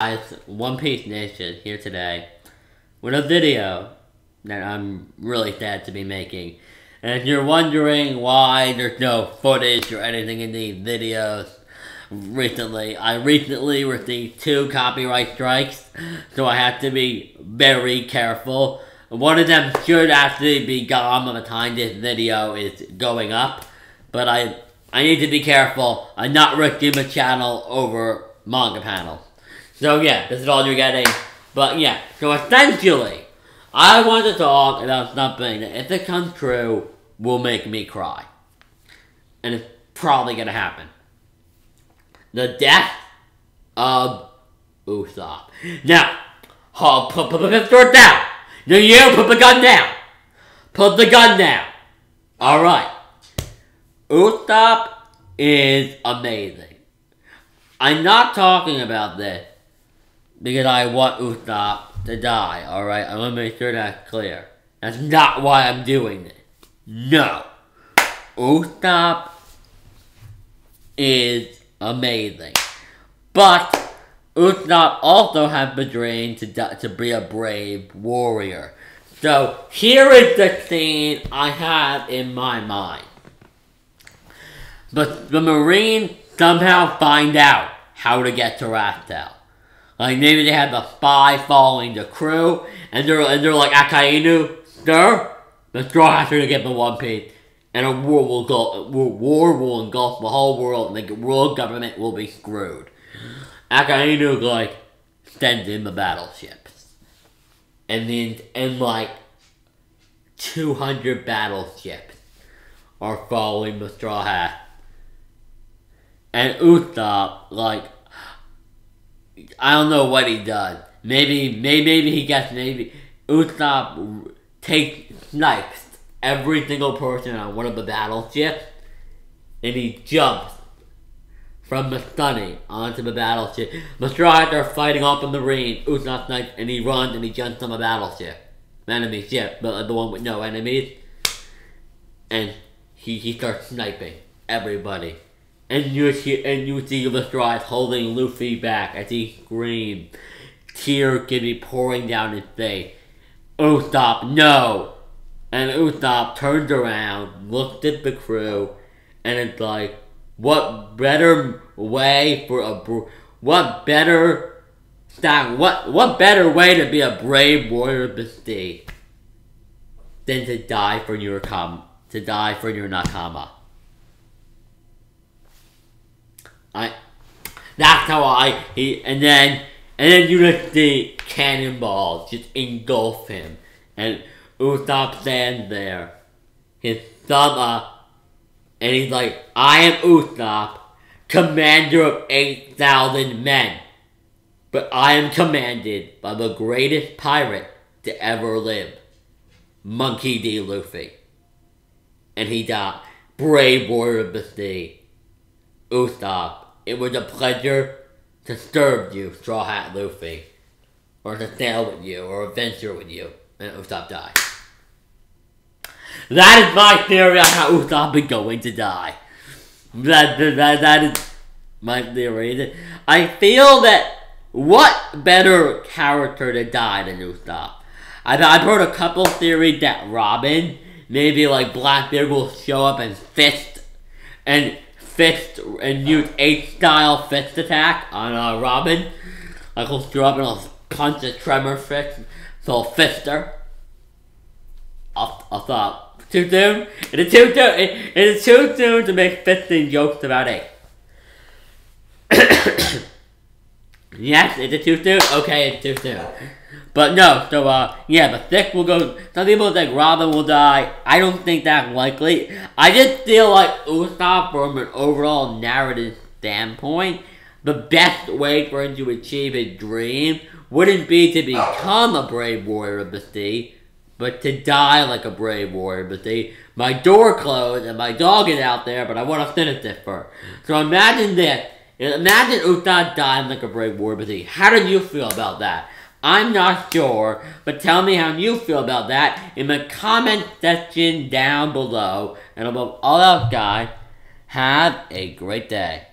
guys, One Piece Nation here today with a video that I'm really sad to be making. And if you're wondering why there's no footage or anything in these videos recently, I recently received two copyright strikes, so I have to be very careful. One of them should actually be gone by the time this video is going up, but I I need to be careful. I'm not risking the channel over manga panels. So yeah, this is all you're getting. But yeah, so essentially, I want to talk about something that if it comes true, will make me cry. And it's probably gonna happen. The death of Usopp. Now, hold, put, put, put the sword down. No, you put the gun down. Put the gun down. Alright. Usopp is amazing. I'm not talking about this because I want Usopp to die, alright? I want to make sure that's clear. That's not why I'm doing this. No. Usopp is amazing. But Usopp also has been trained to, to be a brave warrior. So here is the scene I have in my mind. But the Marines somehow find out how to get to Raftel. Like maybe they have the spy following the crew, and they're and they're like Akainu, sir, the straw has to get the One Piece, and a war will go war will engulf the whole world, and the world government will be screwed. Akainu like sends in the battleships, and then and like two hundred battleships are following the Straw Hat. And Usopp, like, I don't know what he does. Maybe, maybe, maybe he gets, maybe Usopp take snipes every single person on one of the battleships, and he jumps from the sunny onto the battleship. The Straw are fighting off in the rain. Usopp snipes, and he runs and he jumps on the battleship. The enemy ship, but the one with no enemies. And he, he starts sniping everybody. And you see, and you see the straws holding Luffy back as he screams. Tears can be pouring down his face. Usopp, no! And Usopp turns around, looks at the crew, and it's like, what better way for a what better what what better way to be a brave warrior of the sea than to die for your com to die for your nakama. I that's how I he and then and then you just see cannonballs just engulf him and Usopp stands there, his thumb up, and he's like, I am Usopp, commander of 8,000 men, but I am commanded by the greatest pirate to ever live, Monkey D. Luffy. And he died, brave warrior of the sea, Usopp. It was a pleasure to serve you, Straw Hat Luffy, or to sail with you, or adventure with you, and Usopp died. That is my theory on how Usopp is going to die. That, that, that is my theory. I feel that what better character to die than Usopp? I've, I've heard a couple theories that Robin, maybe like Blackbeard will show up and fist, and fist, and use H-style fist attack on uh, Robin. Like he'll show up and he'll punch a tremor fist, so he'll fist her. I, I thought too soon? It is too soon. It, it is too soon to make 15 jokes about it. yes, it's a soon? Okay, it's soon. But no, so uh, yeah, the thick will go. Some people think Robin will die. I don't think that's likely. I just feel like Usopp, from an overall narrative standpoint, the best way for him to achieve his dream wouldn't be to become a brave warrior of the sea, but to die like a brave warrior. But they, my door closed and my dog is out there, but I want to finish it first. So imagine this. Imagine Usopp dying like a brave. But how do you feel about that? I'm not sure, but tell me how you feel about that in the comment section down below. And above all else, guys, have a great day.